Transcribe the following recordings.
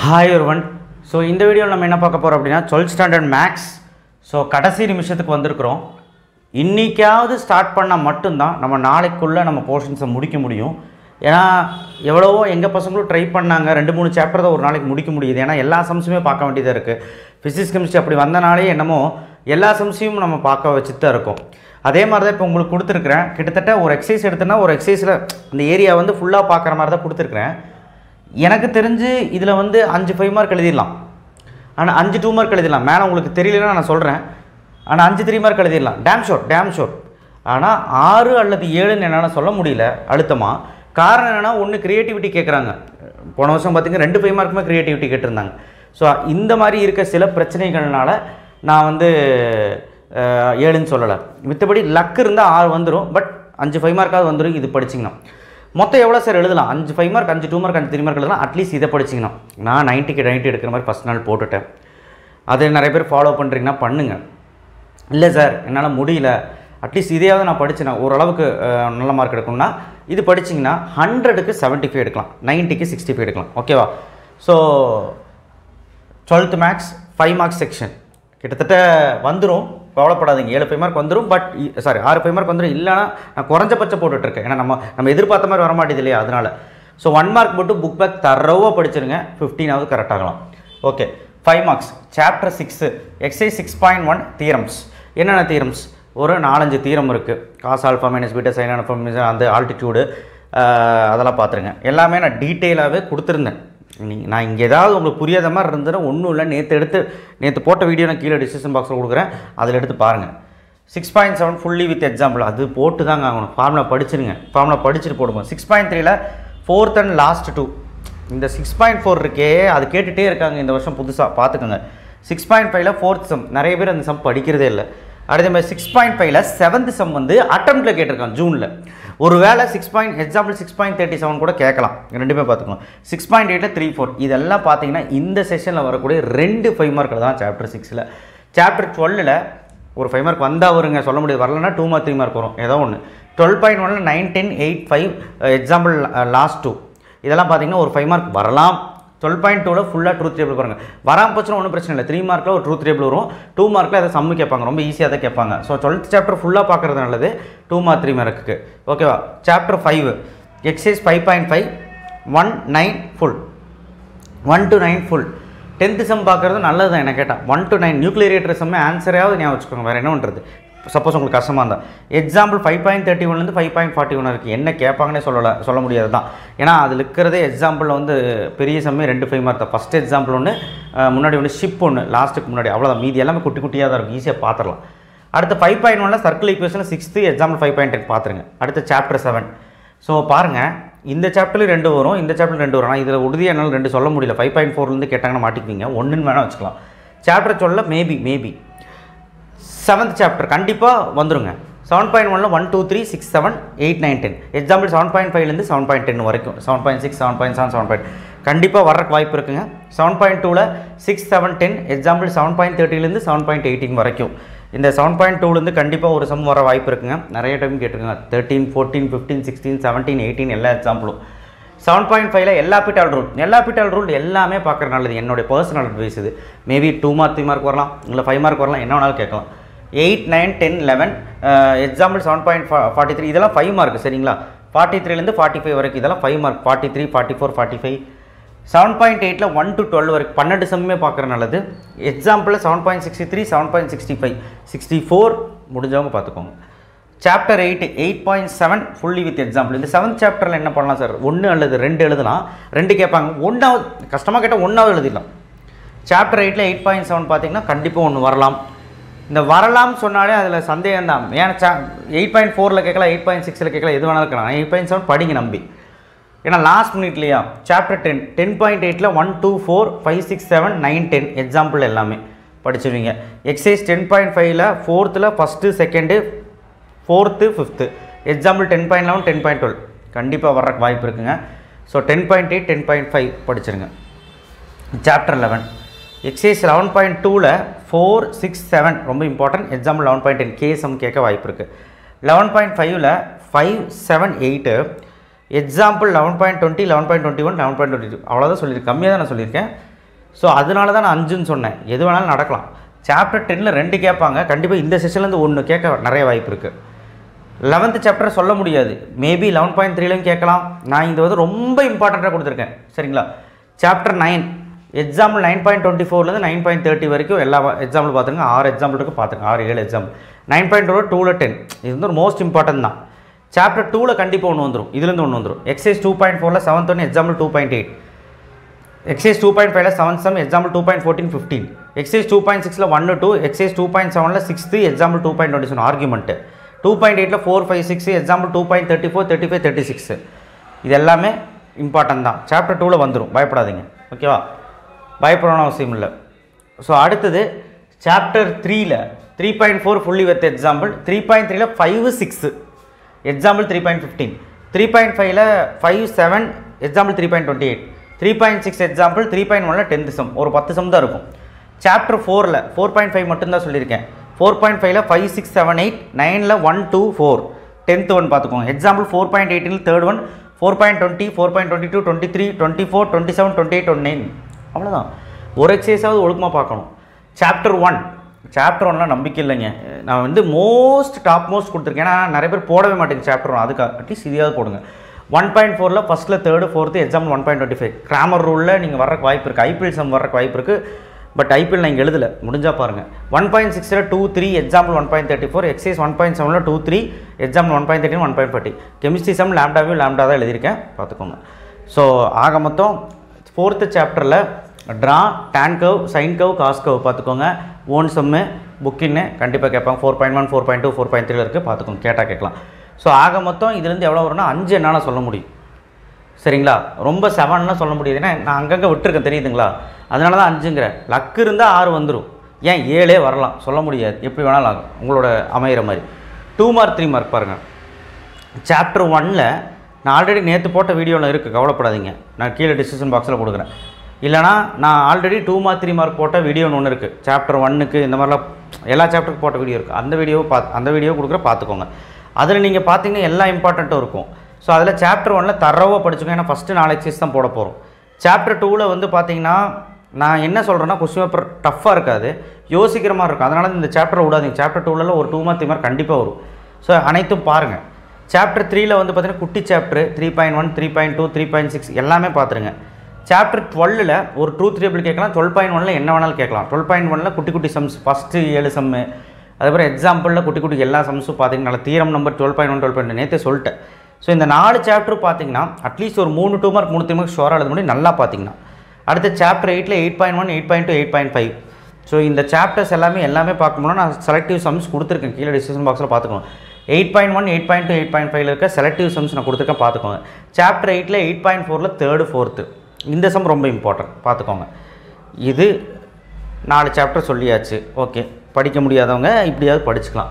Hi ஒருவன் so இந்த வீடியோவில் நம்ம என்ன பார்க்க போகிறோம் அப்படின்னா டுவெல்த் ஸ்டாண்டர்ட் மேக்ஸ் ஸோ கடைசி நிமிஷத்துக்கு வந்திருக்கிறோம். இன்றைக்காவது ஸ்டார்ட் பண்ணால் மட்டும்தான் நம்ம நாளைக்குள்ளே நம்ம போர்ஷன்ஸை முடிக்க முடியும். ஏன்னா எவ்வளவோ எங்கள் பசங்களும் ட்ரை பண்ணாங்க. ரெண்டு மூணு சாப்டர் தான் ஒரு நாளைக்கு முடிக்க முடியுது. ஏன்னா எல்லா சம்ஸுமே பார்க்க வேண்டியதாக இருக்குது ஃபிசிக்ஸ் கெமிஸ்ட்ரி அப்படி வந்தனாலே என்னமோ எல்லா சம்ஸையும் நம்ம பார்க்க வச்சுட்டு தான் இருக்கோம். அதே மாதிரி தான் இப்போ உங்களுக்கு கொடுத்துருக்குறேன். கிட்டத்தட்ட ஒரு எக்ஸசைஸ் எடுத்தோன்னா ஒரு எக்ஸசைஸில் அந்த ஏரியா வந்து ஃபுல்லாக பார்க்குற மாதிரி தான் கொடுத்துருக்குறேன். எனக்கு தெரிஞ்சு இதில் வந்து அஞ்சு ஃபைவ் மார்க் எழுதிடலாம். ஆனால் அஞ்சு டூ மார்க் எழுதிடலாம். மேலே உங்களுக்கு தெரியலன்னா நான் சொல்கிறேன் ஆனால் அஞ்சு த்ரீ மார்க் எழுதிடலாம். டேம் ஷோர் டேம் ஷோர் ஆனால் ஆறு அல்லது ஏழுன்னு என்னால் சொல்ல முடியல அழுத்தமாக காரணம் என்னென்னா ஒன்று க்ரியேட்டிவிட்டி கேட்குறாங்க போன வருஷம் பார்த்திங்கன்னா ரெண்டு ஃபைவ் மார்க்குமே க்ரியேட்டிவிட்டி கேட்டிருந்தாங்க. ஸோ இந்த மாதிரி இருக்க சில பிரச்சனைகள்னால நான் வந்து ஏழுன்னு சொல்லலை. மித்தபடி லக் இருந்தால் ஆறு வந்துடும் பட் அஞ்சு ஃபைவ் மார்க்காவது வந்துடும் இது படிச்சிங்கன்னா. மொத்தம் எவ்வளோ சார் எழுதலாம்? அஞ்சு ஃபைவ் மார்க் அஞ்சு டூ மார்க் அஞ்சு த்ரீ மார்க் எழுதலாம். அட்லீஸ்ட் இதை படிச்சிங்கன்னா நான் நைன்ட்டிக்கு நைன்ட்டி எடுக்கிற மாதிரி ஃபஸ்ட் நாள் போட்டுட்டேன். அதை நிறைய பேர் ஃபாலோ பண்ணுறீங்கன்னா பண்ணுங்கள் இல்லை சார் என்னால் முடியல. அட்லீஸ்ட் இதையாவது நான் படிச்சேன் ஓரளவுக்கு நல்ல மார்க் எடுக்கணும்னா இது படிச்சிங்கன்னா ஹண்ட்ரடுக்கு செவன்ட்டி ஃபைவ் எடுக்கலாம். நைன்ட்டிக்கு சிக்ஸ்டி ஃபைவ் எடுக்கலாம். ஓகேவா so twelfth maths five marks section கிட்டத்தட்ட வந்துடும் கவலைப்படாதீங்க. ஏழு ஃபைவ் மார்க் வந்துடும் பட் சாரி ஆறு ஃபைவ் மார்க் வந்துடும் இல்லைனா நான் குறைஞ்சபட்சம் போட்டுட்ருக்கேன். ஏன்னா நம்ம நம்ம எதிர்பார்த்த மாதிரி வர மாட்டேது இல்லையா அதனால். ஸோ ஒன் மார்க் மட்டும் புக் பேக் தரவாக படிச்சிருங்க. ஃபிஃப்டீனாவது கரெக்ட் ஆகலாம். Okay five marks chapter six exercise six point one theorems என்னென்ன தீரம்ஸ் ஒரு நாலஞ்சு தீரம் இருக்குது cos alpha minus beta sine alpha minus அந்த ஆல்டிடியூடு அதெல்லாம் பார்த்துருங்க. எல்லாமே நான் டீட்டெயிலாகவே கொடுத்துருந்தேன். நீங்கள் நான் இங்கே ஏதாவது உங்களுக்கு புரியாத மாதிரி இருந்ததுன்னா ஒன்றும் இல்லை. நேற்று எடுத்து நேற்று போட்ட வீடியோ நான் கீழே டிசிஷன் பாக்ஸில் கொடுக்குறேன். அதில் எடுத்து பாருங்கள் six point seven fully with example அது போட்டு தாங்க ஆகணும். ஃபார்முலா படிச்சிருங்க. ஃபார்முலா படிச்சுட்டு போடுங்க. சிக்ஸ் பாயிண்ட் த்ரீல ஃபோர்த் அண்ட் லாஸ்ட் டூ இந்த சிக்ஸ் பாயிண்ட் ஃபோர் இருக்கே அது கேட்டுகிட்டே இருக்காங்க இந்த வருஷம் புதுசாக பார்த்துக்கோங்க. சிக்ஸ் பாயிண்ட் ஃபைவ்ல ஃபோர்த் சம் நிறைய பேர் அந்த சம் படிக்கிறதே இல்லை. அதே மாதிரி சிக்ஸ் பாயிண்ட் ஃபைவ்ல செவன்த் சம் வந்து அட்டம்ப்டில் கேட்டிருக்காங்க ஜூனில் ஒரு வேளை six point example six point thirty seven கூட கேட்கலாம். ரெண்டுமே பார்த்துக்கலாம். சிக்ஸ் பாயிண்ட் எயிட்டில் த்ரீ ஃபோர் இதெல்லாம் பார்த்தீங்கன்னா இந்த செஷனில் வரக்கூடிய ரெண்டு ஃபைவ் மார்க்கில் தான் சாப்டர் சிக்ஸில் சாப்டர் டுவெல்லில் ஒரு ஃபைவ் மார்க் வந்தால் வருங்க சொல்ல முடியாது. வரலன்னா டூ மார்க் த்ரீ மார்க் வரும். ஏதோ ஒன்று டுவெல் பாயிண்ட் ஒன்ல nine ten eight five example last two இதெல்லாம் பார்த்தீங்கன்னா ஒரு ஃபைவ் மார்க் வரலாம். டுவெல் பாயிண்ட் டூவில் ஃபுல்லாக ட்ரூத் டேபிள் பாருங்கள் வராமல் போச்சுன்னா ஒன்றும் பிரச்சனை இல்லை. த்ரீ மார்க்கில் ஒரு ட்ரூத் டேபிள் வரும். டூ மார்க்கில் அதை சம்மு கேட்பாங்க. ரொம்ப ஈஸியாக தான் கேட்பாங்க. ஸோ டுவெல்த் சாப்டர் ஃபுல்லாக பார்க்குறது நல்லது. டூ மார்க் த்ரீ மார்க்குக்கு ஓகேவா chapter five exercise five point five one nine full one two nine full tenth sum பார்க்குறது நல்லது தான் என்ன கேட்டால் one two nine nuclear reactor சம்மே ஆன்சரையாவது ஞாபகம் வச்சுக்கோங்க. வேறு என்ன பண்ணுறது சப்போஸ் உங்களுக்கு கஷ்டமாக இருந்தால் எக்ஸாம்பிள் ஃபைவ் பாயிண்ட் தேர்ட்டி ஒன்லேருந்து ஃபைவ் பாயிண்ட் ஃபார்ட்டி ஒன் இருக்குது என்ன கேட்பாங்கன்னே சொல்லலை சொல்ல முடியாது தான். ஏன்னா அதில் இருக்கிறதே எக்ஸாம்பிளில் வந்து பெரிய சமயம் ரெண்டு ஃபைவ் மார்க் தான். ஃபஸ்ட் எக்ஸாம்பிள் ஒன்று முன்னாடி ஒன்று ஷிப் ஒன்று லாஸ்ட்டுக்கு முன்னாடி. அவ்வளோதான் மீதி எல்லாமே குட்டி குட்டியாக தான் இருக்கும். ஈஸியாக பார்த்துடலாம் அடுத்து ஃபைவ் பாயிண்ட் ஒன்ல circle equation sixth example five point ten பார்த்துருங்க அடுத்த சாப்டர் செவன் ஸோ பாருங்கள் இந்த சாப்டர்லேயும் ரெண்டு வரும். இந்த சாப்டர் ரெண்டு வரும். ஆனால் இதில் உறுதியாக என்னால் ரெண்டு சொல்ல முடியல. ஃபைவ் பாயிண்ட் ஃபோர்லேருந்து கேட்டாங்கன்னா மாட்டிக்குவீங்க. ஒன்றுன்னு வேணால் வச்சுக்கலாம். சாப்டர் சொல்ல மேபி மேபி செவன்த் சாப்டர் கண்டிப்பாக வந்துடுங்க செவன் பாயிண்ட் ஒனில் one two three six seven eight nine ten example seven point ஃபைவ்லேருந்து செவன் பாயிண்ட் டென் வரைக்கும் seven point six seven point seven seven point கண்டிப்பாக வர்றக்கு வாய்ப்பு இருக்குங்க செவன் பாயிண்ட் டூவில் six seven ten example seven point தேர்ட்டிலேருந்து seven point எயிட்டின் வரைக்கும் இந்த செவன் பாயிண்ட் டூலேருந்து கண்டிப்பாக ஒரு சம் வர வாய்ப்பு இருக்குங்க நிறைய டைம் கேட்டிருக்காங்க thirteen fourteen fifteen sixteen seventeen eighteen எல்லா எக்ஸாம்பிளும் செவன் பாயிண்ட் ஃபைவ்ல எல்லா பிட்டால் ரூல் எல்லா பிட்டால் ரூல் எல்லாமே பார்க்குற நல்லது. என்னுடைய பர்சனல் அட்வைஸ் இது. Maybe two mark three mark வரலாம் இல்லை ஃபைவ் மார்க் வரலாம் என்ன வேணாலும் கேட்கலாம். Eight nine ten eleven example seven point forty three இதெல்லாம் ஃபைவ் மார்க் சரிங்களா? ஃபார்ட்டி த்ரீலேருந்து ஃபார்ட்டி ஃபைவ் வரைக்கும் இதெல்லாம் five mark forty three forty four forty five seven point எயிட்டில் ஒன் டு டுவெல் வரைக்கும் பன்னெண்டு சம்மே பார்க்குற நல்லது. எக்ஸாம்பிளில் seven point sixty three seven point sixty five sixty four முடிஞ்சவங்க பார்த்துக்கோங்க. Chapter eight eight point seven fully with example இந்த seventh சாப்டரில் என்ன பண்ணலாம் சார் ஒன்று அல்லது ரெண்டு எழுதலாம் ரெண்டு கேட்பாங்க. ஒன்றாவது கஷ்டமாக கேட்டால் ஒன்றாவது எழுதிடலாம். சாப்டர் எயிட்டில் எயிட் பாயிண்ட் செவன் பார்த்தீங்கன்னா கண்டிப்பாக ஒன்று வரலாம். இந்த வரலாம் சொன்னாலே அதில் சந்தேகம் தான் ஏன்னா சா எயிட் பாயிண்ட் ஃபோரில் கேட்கலாம் எயிட் பாயிண்ட் சிக்ஸில் கேட்கலாம் எது வேணாலும் இருக்கலாம் எயிட் பாயிண்ட் செவன் படிங்க நம்பி. ஏன்னா லாஸ்ட் மினிட்லையா சாப்டர் டென் டென் பாயிண்ட் எயிட்டில் one two four five six seven nine ten example எல்லாமே படிச்சிருவீங்க. எக்ஸைஸ் டென் பாயிண்ட் ஃபைவ்ல ஃபோர்த்தில் first second fourth fifth. Example ten point eleven ten point twelve கண்டிப்பாக வர்றக்கு வாய்ப்பு இருக்குங்க. So ten point eight ten point five படிச்சிருங்க. Chapter eleven exercise eleven point டூவில் four six seven ரொம்ப important example eleven point ten KSM கேட்க வாய்ப்பு இருக்குது eleven point ஃபைவ்ல five seven eight example eleven point twenty eleven point twenty one eleven point twenty two அவ்வளோதான் சொல்லியிருக்கேன் கம்மியாக தான் நான் சொல்லியிருக்கேன். ஸோ அதனால தான் நான் அஞ்சுன்னு சொன்னேன். எது வேணாலும் நடக்கலாம். சாப்டர் டென்னில் ரெண்டு கேட்பாங்க. கண்டிப்பாக இந்த செஷன்லேருந்து ஒன்று கேட்க நிறைய வாய்ப்பு இருக்குது லெவன்த்து சாப்டர் சொல்ல முடியாது. மேபி லெவன் பாயிண்ட் த்ரீலையும் கேட்கலாம். நான் இது வந்து ரொம்ப இம்பார்ட்டண்ட்டாக கொடுத்துருக்கேன். சரிங்களா? Chapter nine example nine point twenty ஃபோர்லேருந்து nine point thirty வரைக்கும் எல்லா எக்ஸாம்பிள் பார்த்துருங்க. ஆறு எக்ஸாம்பிள் இருக்குது பார்த்துருங்க. ஆறு ஏழு எக்ஸாம்பிள் நைன் பாயிண்ட் ஒரு டூவில் டென் இது வந்து ஒரு மோஸ்ட் இம்பார்ட்டன்ட் தான். சாப்டர் டூவில் கண்டிப்பாக ஒன்று வந்துடும் இதுலேருந்து ஒன்று வந்துடும் எக்ஸைஸ் டூ பாயிண்ட் ஃபோரில் செவன்த் ஒன்று example two point eight exercise two point ஃபைவ்ல seven sum example two point fourteen fifteen exercise two point சிக்ஸில் ஒன்று டூ எக்ஸைஸ் டூ பாயிண்ட் செவனில் sixth example two point twenty seven argument two point எயிட்டில் four five six example two point thirty four thirty five thirty six இது எல்லாமே important தான். Chapter டூவில் வந்துடும் பயப்படாதீங்க. ஓகேவா பயப்படணும் அவசியம் இல்லை. ஸோ அடுத்தது சாப்டர் த்ரீல three point four fully with example three point த்ரீல five six example three point fifteen three point ஃபைவ்ல five seven example three point twenty eight three point six example three point ஒனில் tenth sum ஒரு பத்து some தான் இருக்கும். Chapter ஃபோரில் four point five மட்டும்தான் சொல்லியிருக்கேன். ஃபோர் பாயிண்ட் ஃபைவ்ல ஃபைவ் சிக்ஸ் செவன் எயிட் நைனில் one two four tenth one பார்த்துக்கோங்க எக்ஸாம்பிள் ஃபோர் பாயிண்ட் எயிட்டில் third one four point twenty four point twenty two twenty three twenty four twenty seven twenty eight one nine அவ்வளோதான் ஒரு எக்ஸசைஸாவது ஒழுக்கமாக பார்க்கணும். Chapter one chapter ஒன்லாம் நம்பிக்கை இல்லைங்க. நான் வந்து மோஸ்ட் டாப் மோஸ்ட் கொடுத்துருக்கேன். ஏன்னா நிறைய பேர் போடவே மாட்டேங்க சாப்டர் ஒன் அதுக்கு அட்லீஸ்ட் இதையாவது போடுங்க. ஒன் பாயிண்ட் ஃபோரில் ஃபஸ்ட்டில் third fourth example one point twenty five grammar ரூலில் நீங்கள் வர்றக்கு வாய்ப்பு இருக்குது ஐபிஎல் சம் வர்றக்கு வாய்ப்பு இருக்குது பட் ஐபிஎல் நான் இங்கே எழுதலை. முடிஞ்சால் பாருங்கள் ஒன் பாயிண்ட் சிக்ஸில் two three example one point thirty four exercise one point செவனில் two three example one point thirty one point forty chemistry sum லேம்டாவையும் lambda தான் எழுதியிருக்கேன். பார்த்துக்கோங்க. ஸோ ஆக மொத்தம் ஃபோர்த்து சாப்டரில் ட்ரா டேன் கவ் சைன் கவ் காஸ் கவ் பார்த்துக்கோங்க. ஓன் சம்மு புக்கின்னு கண்டிப்பாக கேட்பாங்க. Four point one four point two four point த்ரீல இருக்குது பார்த்துக்கோங்க. கேட்டால் கேட்கலாம். ஸோ ஆக மொத்தம் இதுலேருந்து எவ்வளோ வரும்னா அஞ்சு என்னால் சொல்ல முடியும். சரிங்களா? ரொம்ப செவன்லாம் சொல்ல முடியுது. ஏன்னா நான் அங்கங்கே விட்டுருக்கேன். தெரியுதுங்களா? அதனால தான் அஞ்சுங்கிறேன் லக்கு இருந்தால் ஆறு வந்துடும் ஏன் ஏழே வரலாம்? சொல்ல முடியாது. எப்படி வேணாலும் ஆகும். உங்களோட அமையிற மாதிரி. டூ மார்க் த்ரீ மார்க் பாருங்கள் சாப்டர் ஒன்னில் நான் ஆல்ரெடி நேற்று போட்ட வீடியோவில் இருக்குது கவலைப்படாதீங்க. நான் கீழே டிஸ்கிரிப்ஷன் பாக்ஸில் கொடுக்குறேன். இல்லைனா நான் already two mark three mark போட்ட வீடியோன்னு ஒன்று இருக்குது சாப்டர் ஒன்னுக்கு இந்த மாதிரிலாம் எல்லா சாப்டருக்கு போட்ட வீடியோ இருக்குது அந்த வீடியோவை பார்த்து அந்த வீடியோ கொடுக்குற பார்த்துக்கோங்க அதில் நீங்கள் பார்த்தீங்கன்னா எல்லா இம்பார்ட்டண்ட்டும் இருக்கும். ஸோ அதில் சாப்டர் ஒன்னில் தரவாக படிச்சுக்கோங்க. ஏன்னா ஃபஸ்ட்டு நாலு எக்ஸைஸ் தான் போட போகிறோம் சாப்டர் டூவில் வந்து பார்த்தீங்கன்னா நான் என்ன சொல்கிறேன்னா கொஸ்டின் பேப்பர் டஃப்பாக இருக்காது. யோசிக்கிற மாதிரி இருக்கும். அதனால் இந்த சாப்டர் விடாதீங்க. சாப்டர் டூவில் ஒரு டூ மார்க் த்ரீ கண்டிப்பாக வரும். ஸோ அனைத்தும் பாருங்கள் சாப்டர் த்ரீயில் வந்து பார்த்தீங்கன்னா குட்டி chapter three point one three point two three point six எல்லாமே பார்த்துருங்க சாப்டர் டுவெல்லில் ஒரு ட்ரூ த்ரீபிள் கேட்கலாம். டுவெல் பாயிண்ட் ஒனில் என்ன வேணாலும் கேட்கலாம். டுவெல் பாயிண்ட் ஒனில் குட்டி குட்டி சம்ஸ் ஃபஸ்ட்டு ஏழு சம்மு அதுக்கப்புறம் எக்ஸாம்பிளில் குட்டி குட்டி எல்லா சம்ஸும் பார்த்தீங்கன்னா நல்ல theorem number twelve point one twelve point நேற்று சொல்லிட்டேன். ஸோ இந்த நாலு சாப்டர் பார்த்தீங்கன்னா அட்லீஸ்ட் ஒரு மூணு டூ மார்க் மூணு த்ரீ மார்க் ஷோராக எழுத முடியும். நல்லா பார்த்தீங்கன்னா அடுத்த சாப்டர் எயிட்டில் eight point one eight point two eight point five so இந்த சாப்டர்ஸ் எல்லாமே எல்லாமே பார்க்கணும்னா நான் செலக்டிவ் சம்ஸ் கொடுத்துருக்கேன். கீழே டிஸ்கிரிப்ஷன் பாக்ஸில் பார்த்துக்கோங்க. Eight point one eight point two eight point ஃபைவ்ல இருக்க செலக்டிவ் சம்ஸ் நான் கொடுத்துருக்கேன் பார்த்துக்கோங்க. சாப்டர் எயிட்டில் எயிட் பாயிண்ட் ஃபோரில் தேர்டு ஃபோர்த்து இந்த சம் ரொம்ப இம்பார்ட்டன்ட் பார்த்துக்கோங்க. இது நாலு சாப்டர் சொல்லியாச்சு. ஓகே படிக்க முடியாதவங்க இப்படியாவது படிச்சுக்கலாம்.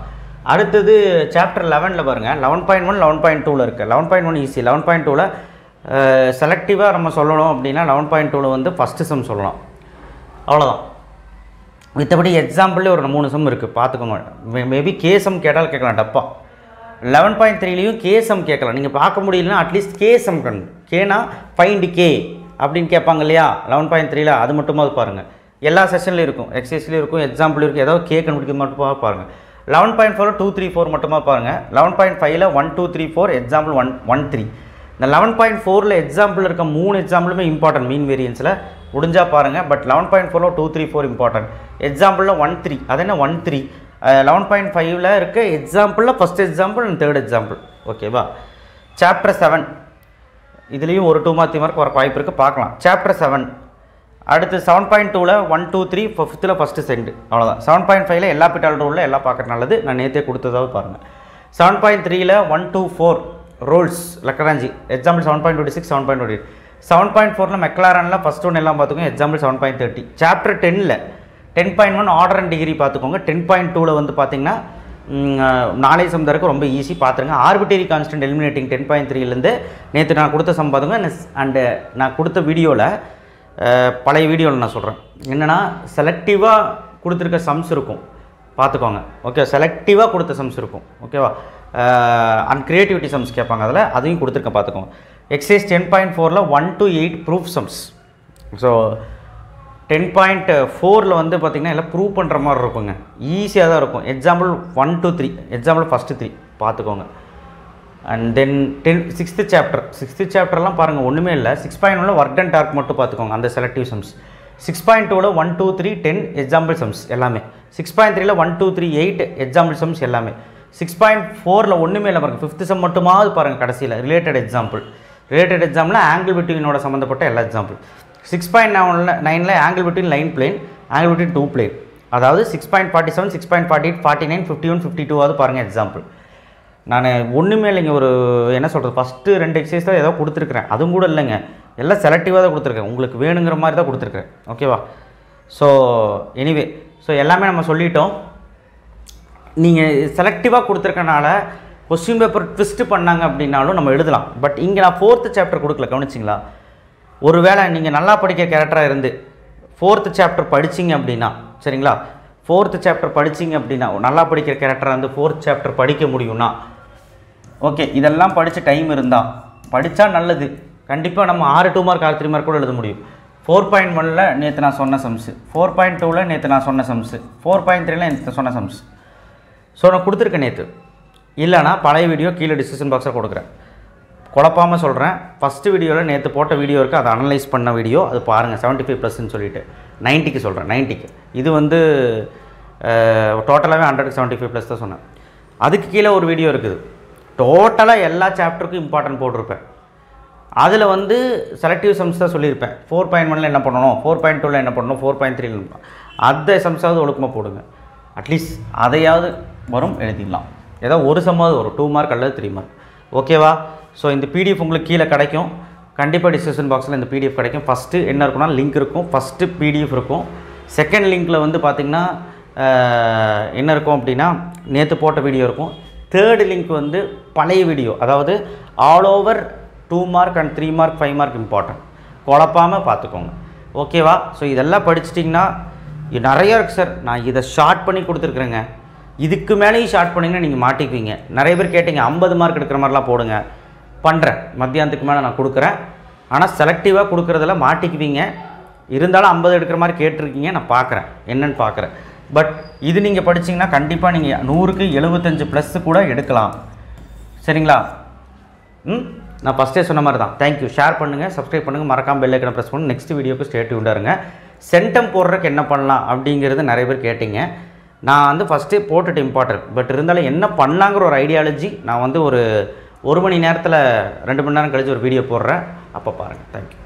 அடுத்தது சாப்டர் லெவனில் பாருங்கள் eleven point one eleven point டூவில் இருக்குது eleven point one easy eleven point டூவில் செலக்டிவாக நம்ம சொல்லணும் அப்படின்னா லெவன் பாயிண்ட் டூவில் வந்து ஃபஸ்ட்டு சம் சொல்லலாம். அவ்வளோதான் மித்தபடி எக்ஸாம்பிளே ஒரு மூணு சம் இருக்குது பார்த்துக்கோங்க. மேபி கேசம் கேட்டால் கேட்கலாம் டப்பா. லெவன் பாயிண்ட் த்ரீலையும் கேசம் கேட்கலாம். நீங்கள் பார்க்க முடியலன்னா அட்லீஸ்ட் கேசம் கண் கேனா ஃபைண்ட் கே அப்படின்னு கேட்பாங்க இல்லையா? லெவன் பாயிண்ட் த்ரீல அது மட்டுமாவது பாருங்கள் எல்லா செஷன்லையும் இருக்கும். எக்ஸசைஸ்லையும் இருக்கும் எக்ஸாம்பிள் இருக்கும். ஏதாவது கே கண்டுபிடிக்க மட்டுமா பாருங்கள் eleven point four two three four மட்டுமா பாருங்கள் லெவன் பாயிண்ட் ஃபைவ்ல one two three four example one one three இந்த லெவன் பாயிண்ட் ஃபோரில் எக்ஸாம்பிள் இருக்க மூணு எக்ஸாம்பிளுமே இம்பார்ட்டன்ட் மீன் வேரியன்ஸில் முடிஞ்சால் பாருங்கள் பட் லெவன் பாயிண்ட் ஃபோரில் டூ த்ரீ ஃபோர் இம்பார்ட்டன்ட் எக்ஸாம்பிளில் ஒன் த்ரீ அது என்ன? ஒன் த்ரீ லெவன் பாயிண்ட் ஃபைவ்ல இருக்க எக்ஸாம்பிளில் first example and third example ஓகேவா சாப்டர் செவன் இதுலேயும் ஒரு டூ மார்க் மார்க் வர வாய்ப்பு இருக்குது பார்க்கலாம். சாப்டர் செவன் அடுத்து செவன் பாயிண்ட் டூவில் ஒன் டூ த்ரீ ஃபிஃப்த்தில் ஃபஸ்ட்டு சென்ட் அவ்வளோதான் செவன் பாயிண்ட் ஃபைவ்ல எல்லா பிட்டால் ரூலில் எல்லாம் பார்க்குறது நல்லது. நான் நேற்றே கொடுத்ததாவது பாருங்கள் செவன் பாயிண்ட் த்ரீல one two four Rolle's Lagrange example seven point twenty six seven point twenty seven point ஃபோரில் மெக்லாரனில் ஃபஸ்ட் ஒன் எல்லாம் பார்த்துக்கோங்க. Example seven point thirty chapter டென்னில் ten point one order and degree பார்த்துக்கோங்க. டென் பாயிண்ட் டூவில் வந்து பார்த்தீங்கன்னா நாலேஜ் சம் ரொம்ப ஈஸி பார்த்துருங்க. Arbitrary constant eliminating ten point த்ரீலேருந்து நேற்று நான் கொடுத்த சம் பார்த்துங்க அண்டு நான் கொடுத்த வீடியோவில் பழைய வீடியோவில் நான் சொல்கிறேன் என்னென்னா செலக்டிவாக கொடுத்துருக்க சம்ஸ் இருக்கும். பார்த்துக்கோங்க. ஓகே செலக்டிவாக கொடுத்த சம்ஸ் இருக்கும். ஓகேவா அண்ட் கிரியேட்டிவிட்டி சம்ஸ் கேட்பாங்க அதில் அதையும் கொடுத்துருக்கேன் பார்த்துக்கோங்க. எக்ஸைஸ் டென் பாயிண்ட் ஃபோரில் one to eight proof sums so ten point ஃபோரில் வந்து பார்த்திங்கன்னா எல்லாம் ப்ரூவ் பண்ணுற மாதிரி இருக்குங்க. ஈஸியாக தான் இருக்கும். Example one two three example first three பார்த்துக்கோங்க. And then ten sixth chapter sixth சாப்டர்லாம் பாருங்கள் ஒன்றுமே இல்லை. சிக்ஸ் பாயிண்ட் ஒன்ல ஒர்க் அண்ட் டார்க் மட்டும் பார்த்துக்கோங்க அந்த செலக்டிவ் சம்ஸ் சிக்ஸ் பாயிண்ட் டூவில் one two three ten example sums எல்லாமே. சிக்ஸ் பாயிண்ட் த்ரீல one two three eight example sums எல்லாமே. சிக்ஸ் பாயிண்ட் ஃபோரில் ஒன்றுமே இல்லை பாருங்கள் ஃபிஃப்த்து செம் மட்டுமாவது பாருங்கள் கடைசியில். Related example related example angle பிட்வீனோட சம்மந்தப்பட்ட எல்லா எக்ஸாம்பிள் சிக்ஸ் பாயிண்ட் நைனில் நைனில் angle between line plane angle between two plane அதாவது six point forty seven six point forty eight forty nine fifty one fifty டூவாவது பாருங்கள் example நான் ஒன்றுமே இல்லைங்க. ஒரு என்ன சொல்கிறது ஃபஸ்ட்டு ரெண்டு எக்ஸசைஸ் தான் ஏதோ கொடுத்துருக்குறேன். அதுவும் கூட இல்லைங்க. எல்லாம் செலக்டிவாக தான் கொடுத்துருக்கேன். உங்களுக்கு வேணுங்கிற மாதிரி தான் கொடுத்துருக்கேன் ஓகேவா ஸோ எனிவே ஸோ எல்லாமே நம்ம சொல்லிட்டோம். நீங்கள் செலக்டிவாக கொடுத்துருக்கனால கொஸ்டின் பேப்பர் ட்விஸ்ட்டு பண்ணாங்க அப்படின்னாலும் நம்ம எழுதலாம். பட் இங்கே நான் ஃபோர்த்து சாப்டர் கொடுக்கல கவனிச்சிங்களா? ஒருவேளை நீங்கள் நல்லா படிக்கிற கேரக்டராக இருந்து ஃபோர்த்து சாப்டர் படிச்சிங்க அப்படின்னா சரிங்களா? ஃபோர்த்து சாப்டர் படிச்சிங்க அப்படின்னா நல்லா படிக்கிற கேரக்டராக இருந்து ஃபோர்த் சாப்டர் படிக்க முடியும்னா ஓகே இதெல்லாம் படித்த டைம் இருந்தால் படித்தா நல்லது. கண்டிப்பாக நம்ம ஆறு டூ மார்க் ஆறு த்ரீ மார்க் கூட எழுத முடியும். ஃபோர் பாயிண்ட் ஒனில் நேற்று நான் சொன்ன சம்ஸு ஃபோர் பாயிண்ட் டூவில் நேற்று நான் சொன்ன சம்ஸு ஃபோர் பாயிண்ட் த்ரீல நேற்று சொன்ன சம்ஸ் ஸோ நான் கொடுத்துருக்கேன் நேற்று இல்லைனா பழைய வீடியோ கீழே டிஸ்கிரிப்ஷன் பாக்ஸில் கொடுக்குறேன். குழப்பாமல் சொல்கிறேன் ஃபஸ்ட்டு வீடியோவில் நேற்று போட்ட வீடியோ இருக்குது அதை அனலைஸ் பண்ண வீடியோ. அது பாருங்கள் செவன்ட்டி ஃபைவ் ப்ளஸ்ன்னு சொல்லிட்டு. நைன்ட்டிக்கு சொல்கிறேன் நைன்ட்டிக்கு இது வந்து டோட்டலாகவே ஹண்ட்ரட் செவன்ட்டி ஃபைவ் ப்ளஸ் தான் சொன்னேன். அதுக்கு கீழே ஒரு வீடியோ இருக்குது. டோட்டலாக எல்லா சாப்டருக்கும் இம்பார்ட்டன்ட் போட்டிருப்பேன். அதில் வந்து செலக்டிவ் சம்ஸ் தான் சொல்லியிருப்பேன். ஃபோர் பாயிண்ட் ஒனில் என்ன பண்ணணும்? ஃபோர் பாயிண்ட் டூவில் என்ன பண்ணணும்? ஃபோர் பாயிண்ட் த்ரீல அந்த சம்ஸாவது ஒழுக்கமாக போடுங்க. அட்லீஸ்ட் அதையாவது வரும் எழுதிடலாம். ஏதோ ஒரு சம்மாவது வரும் டூ மார்க் அல்லது த்ரீ மார்க் ஓகேவா ஸோ இந்த பிடிஎஃப் உங்களுக்கு கீழே கிடைக்கும். கண்டிப்பாக டிஸ்கிரிப்ஷன் பாக்ஸில் இந்த பிடிஎஃப் கிடைக்கும். ஃபஸ்ட்டு என்ன இருக்குன்னா லிங்க் இருக்கும். ஃபஸ்ட்டு பிடிஎஃப் இருக்கும். செகண்ட் லிங்க்கில் வந்து பார்த்திங்கன்னா என்ன இருக்கும் அப்படின்னா நேற்று போட்ட வீடியோ இருக்கும். தேர்டு லிங்க் வந்து பழைய வீடியோ அதாவது all over two mark and three mark five mark important குழப்பாமல் பார்த்துக்கோங்க ஓகேவா ஸோ இதெல்லாம் படிச்சிட்டிங்கன்னா நிறையா நிறைய இருக்குது சார் நான் இதை ஷார்ட் பண்ணி கொடுத்துருக்குறேங்க. இதுக்கு மேலேயும் ஷார்ட் பண்ணிங்கன்னா நீங்கள் மாட்டிக்குவீங்க. நிறைய பேர் கேட்டீங்க ஐம்பது மார்க் எடுக்கிற மாதிரிலாம் போடுங்க. பண்ணுறேன் மத்தியானத்துக்கு மேலே நான் கொடுக்குறேன். ஆனால் செலக்டிவாக கொடுக்குறதுல மாட்டிக்குவீங்க. இருந்தாலும் ஐம்பது எடுக்கிற மாதிரி கேட்டிருக்கீங்க நான் பார்க்குறேன். என்னன்னு பார்க்குறேன். பட் இது நீங்கள் படிச்சிங்கன்னா கண்டிப்பாக நீங்கள் நூறுக்கு எழுபத்தஞ்சு ப்ளஸ்ஸு கூட எடுக்கலாம். சரிங்களா? ம்? நான் ஃபஸ்ட்டே சொன்ன மாதிரி தான். தேங்க்யூ ஷேர் பண்ணுங்கள் சப்ஸ்கிரைப் பண்ணுங்கள் மறக்காமல் பெல் ஐக்கனை ப்ரெஸ் பண்ணுங்கள் நெக்ஸ்ட் வீடியோக்கு ஸ்டேட் இருங்க. சென்டம் போடுறதுக்கு என்ன பண்ணலாம் அப்படிங்கிறது நிறைய பேர் கேட்டிங்க. நான் வந்து ஃபஸ்ட்டே போட்டுட்டு இம்பார்ட்டன்ட் பட் இருந்தாலும் என்ன பண்ணாங்கிற ஒரு ஐடியாலஜி நான் வந்து ஒரு ஒரு மணி நேரத்தில் ரெண்டு மணி நேரம் கழிச்சு ஒரு வீடியோ போடுறேன். அப்போ பாருங்கள் தேங்க்யூ